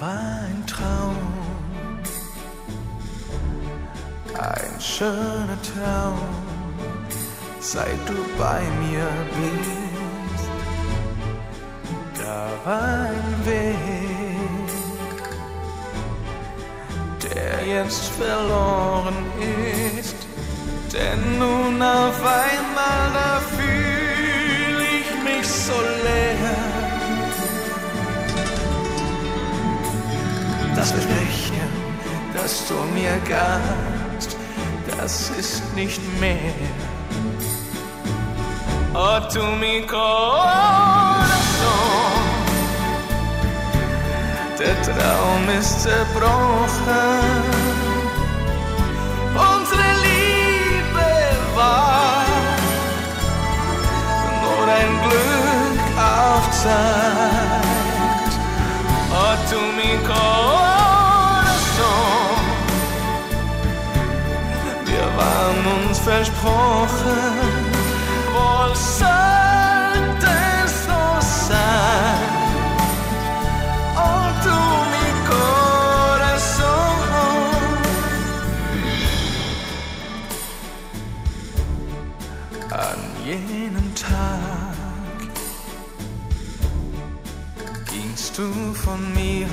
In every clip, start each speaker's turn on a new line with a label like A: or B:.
A: war ein Traum, ein schöner Traum, seit du bei mir bist. Da war ein Weg, der jetzt verloren ist, denn nun auf einmal gabst, das ist nicht mehr. Oh, tu mi der Traum ist zerbrochen. Unsere Liebe war nur ein Glück auf Zeit. Oh, tu mi. Versprochen, wohl sollte es so sein. An jenem Tag gingst du von mir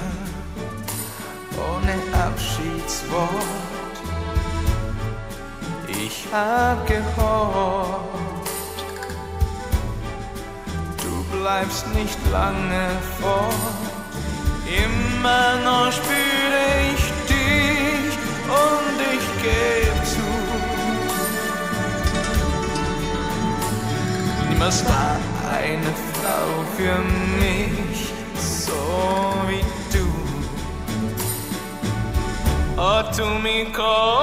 A: ohne Abschiedswort. Gehofft, du bleibst nicht lange fort. Immer noch spüre ich dich und ich geb zu. Niemals war eine Frau für mich so wie du. Oh, tu mi corazón.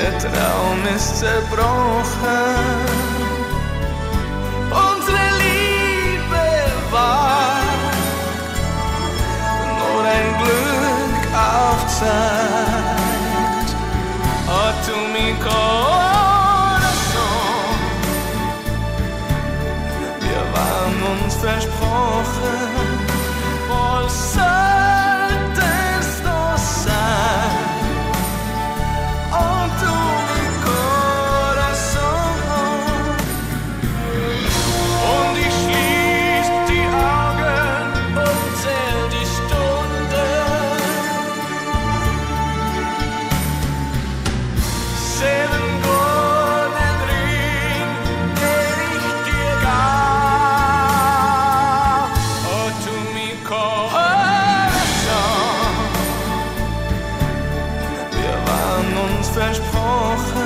A: Der Traum ist zerbrochen. Unsere Liebe war nur ein Glück auf Zeit. Oh, tu mi corazón. Wir waren uns versprochen. Voll Zeit. versprochen.